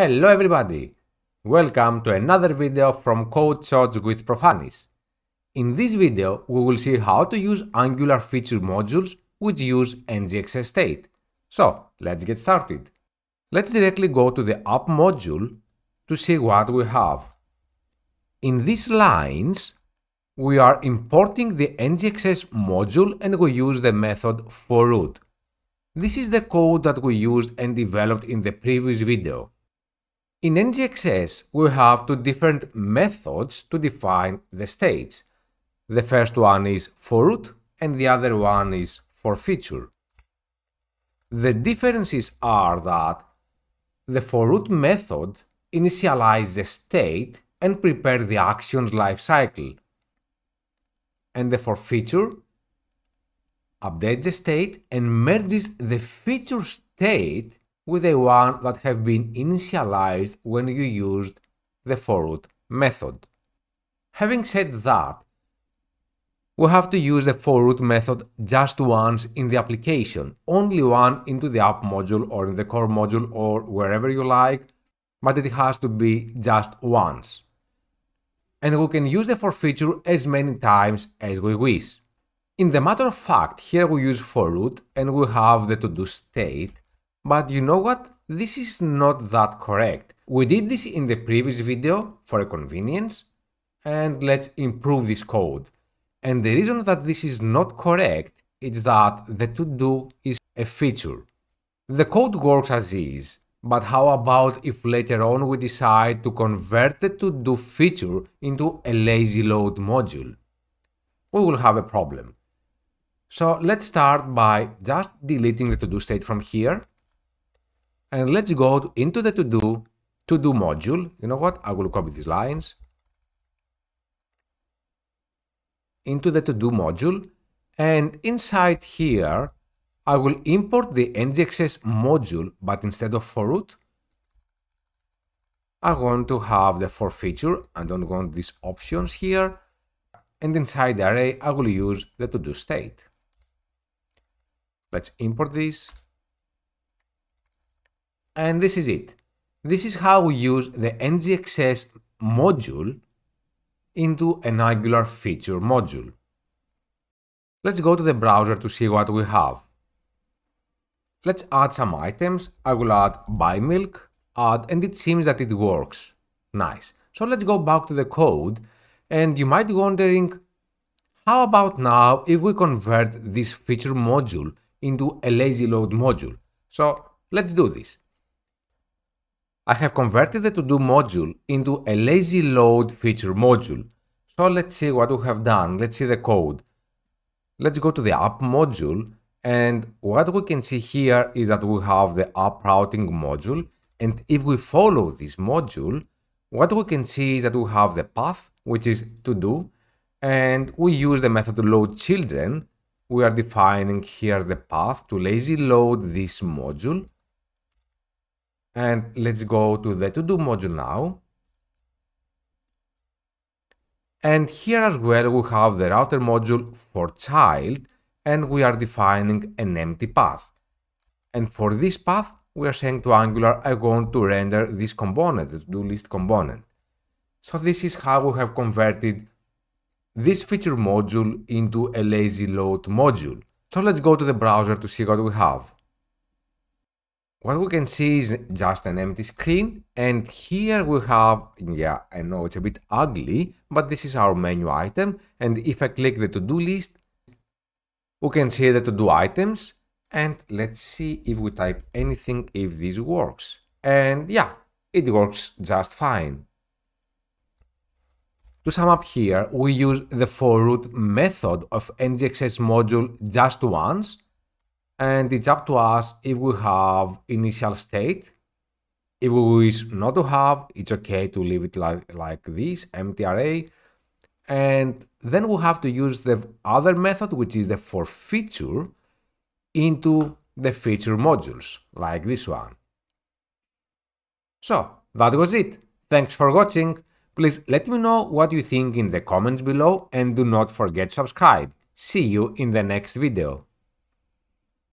Hello everybody! Welcome to another video from Code Shots with Profanis. In this video, we will see how to use Angular feature modules which use ngxs state. So, let's get started. Let's directly go to the app module to see what we have. In these lines, we are importing the ngxs module and we use the method forRoot. This is the code that we used and developed in the previous video. In ngxs, we have two different methods to define the states. The first one is for root and the other one is for feature. The differences are that the for root method initializes the state and prepare the action's lifecycle, and the for feature updates the state and merges the feature state with the one that have been initialized when you used the forRoot method. Having said that, we have to use the forRoot method just once in the application, only one into the app module or in the core module or wherever you like, but it has to be just once. And we can use the forFeature as many times as we wish. In the matter of fact, here we use forRoot and we have the to-do state, but you know what? This is not that correct. We did this in the previous video for a convenience, and let's improve this code. And the reason that this is not correct is that the to-do is a feature. The code works as is, but how about if later on we decide to convert the to-do feature into a lazy load module? We will have a problem. So let's start by just deleting the to-do state from here. And let's go into the to-do, to-do module. You know what? I will copy these lines into the to-do module and inside here I will import the ngxs module but instead of for root, I want to have the forFeature, I don't want these options here and inside the array I will use the to-do state. Let's import this and this is it. This is how we use the ngxs module into an Angular feature module. Let's go to the browser to see what we have. Let's add some items. I will add buy milk, add, and it seems that it works. Nice. So let's go back to the code, and you might be wondering, how about now if we convert this feature module into a lazy load module? So let's do this. I have converted the to-do module into a lazy load feature module. So let's see what we have done. Let's see the code. Let's go to the app module and what we can see here is that we have the app routing module and if we follow this module, what we can see is that we have the path, which is to do, and we use the method to load children. We are defining here the path to lazy load this module and let's go to the to-do module now. And here as well we have the router module for child and we are defining an empty path. And for this path, we are saying to Angular, I want to render this component, the to-do list component. So this is how we have converted this feature module into a lazy load module. So let's go to the browser to see what we have what we can see is just an empty screen and here we have, yeah, I know it's a bit ugly, but this is our menu item and if I click the to-do list, we can see the to-do items and let's see if we type anything if this works. And yeah, it works just fine. To sum up here, we use the forRoot method of ngxs module just once and it's up to us if we have initial state. If we wish not to have, it's okay to leave it like, like this, empty array. And then we have to use the other method, which is the for feature, into the feature modules, like this one. So, that was it. Thanks for watching. Please let me know what you think in the comments below and do not forget subscribe. See you in the next video.